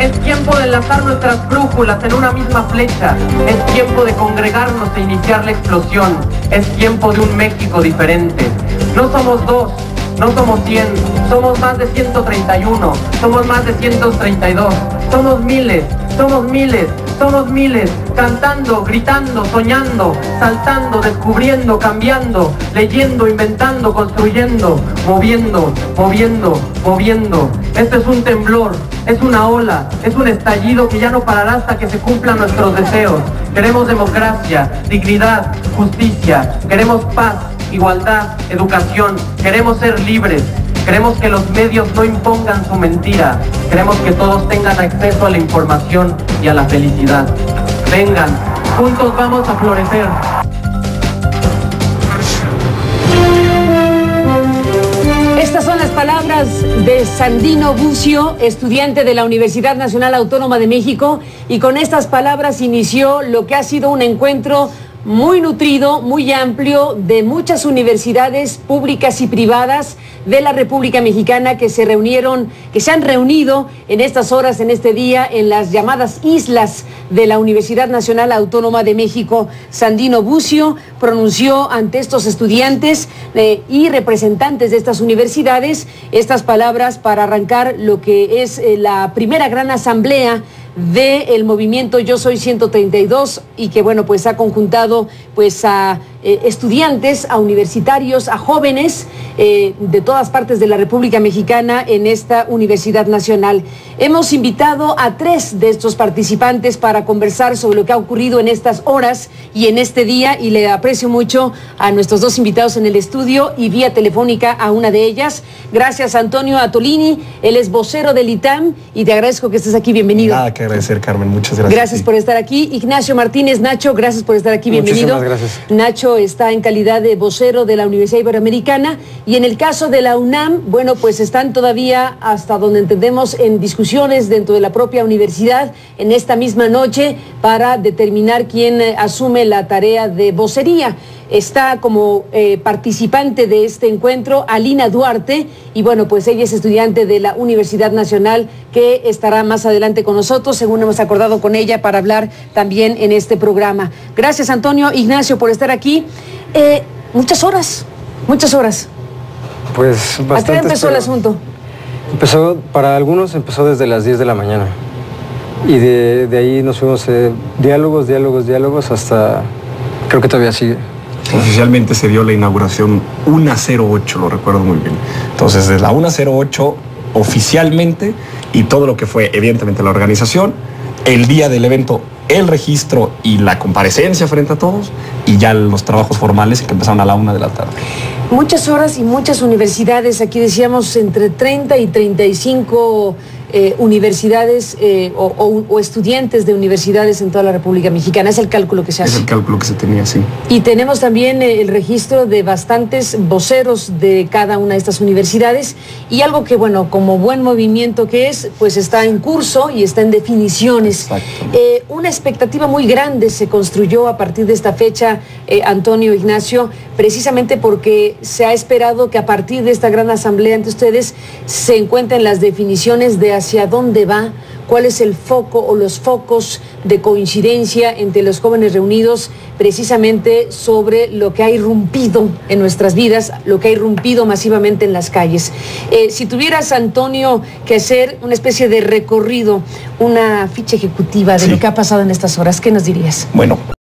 Es tiempo de enlazar nuestras brújulas en una misma flecha. Es tiempo de congregarnos e iniciar la explosión. Es tiempo de un México diferente. No somos dos, no somos 100, somos más de 131, somos más de 132, somos miles, somos miles, somos miles, cantando, gritando, soñando, saltando, descubriendo, cambiando, leyendo, inventando, construyendo, moviendo, moviendo, moviendo. Este es un temblor, es una ola, es un estallido que ya no parará hasta que se cumplan nuestros deseos. Queremos democracia, dignidad, justicia, queremos paz, igualdad, educación, queremos ser libres, queremos que los medios no impongan su mentira, queremos que todos tengan acceso a la información y a la felicidad. Vengan, juntos vamos a florecer. Estas son las palabras de Sandino Bucio, estudiante de la Universidad Nacional Autónoma de México, y con estas palabras inició lo que ha sido un encuentro muy nutrido, muy amplio, de muchas universidades públicas y privadas de la República Mexicana que se reunieron, que se han reunido en estas horas, en este día, en las llamadas islas de la Universidad Nacional Autónoma de México. Sandino Bucio pronunció ante estos estudiantes eh, y representantes de estas universidades estas palabras para arrancar lo que es eh, la primera gran asamblea del movimiento Yo Soy 132 y que bueno pues ha conjuntado pues a eh, estudiantes, a universitarios, a jóvenes eh, de todas partes de la República Mexicana en esta Universidad Nacional. Hemos invitado a tres de estos participantes para conversar sobre lo que ha ocurrido en estas horas y en este día y le aprecio mucho a nuestros dos invitados en el estudio y vía telefónica a una de ellas. Gracias Antonio Atolini, él es vocero del ITAM y te agradezco que estés aquí, bienvenido. Nada que agradecer Carmen, muchas gracias. Gracias por estar aquí. Ignacio Martínez, Nacho, gracias por estar aquí, bienvenido. Muchísimas gracias. Nacho está en calidad de vocero de la Universidad Iberoamericana y en el caso de la UNAM, bueno, pues están todavía hasta donde entendemos en discusiones dentro de la propia universidad en esta misma noche para determinar quién eh, asume la tarea de vocería. Está como eh, participante de este encuentro Alina Duarte y bueno, pues ella es estudiante de la Universidad Nacional que estará más adelante con nosotros, según hemos acordado con ella para hablar también en este programa. Gracias Antonio, Ignacio por estar aquí. Eh, muchas horas, muchas horas. Pues ¿A qué bastante. hora empezó el asunto? Empezó, para algunos empezó desde las 10 de la mañana. Y de, de ahí nos fuimos eh, diálogos, diálogos, diálogos hasta, creo que todavía sigue. Oficialmente se dio la inauguración 108, lo recuerdo muy bien. Entonces, desde la 108 oficialmente y todo lo que fue evidentemente la organización, el día del evento, el registro y la comparecencia frente a todos y ya los trabajos formales que empezaron a la una de la tarde. Muchas horas y muchas universidades, aquí decíamos entre 30 y 35 eh, universidades eh, o, o- o estudiantes de universidades en toda la República Mexicana, es el cálculo que se Es hace. el cálculo que se tenía, sí. Y tenemos también eh, el registro de bastantes voceros de cada una de estas universidades y algo que, bueno, como buen movimiento que es, pues está en curso y está en definiciones. Eh, una expectativa muy grande se construyó a partir de esta fecha, Antonio Ignacio, precisamente porque se ha esperado que a partir de esta gran asamblea ante ustedes se encuentren las definiciones de hacia dónde va, cuál es el foco o los focos de coincidencia entre los jóvenes reunidos precisamente sobre lo que ha irrumpido en nuestras vidas, lo que ha irrumpido masivamente en las calles. Eh, si tuvieras, Antonio, que hacer una especie de recorrido, una ficha ejecutiva de Sí. lo que ha pasado en estas horas, ¿qué nos dirías? Bueno,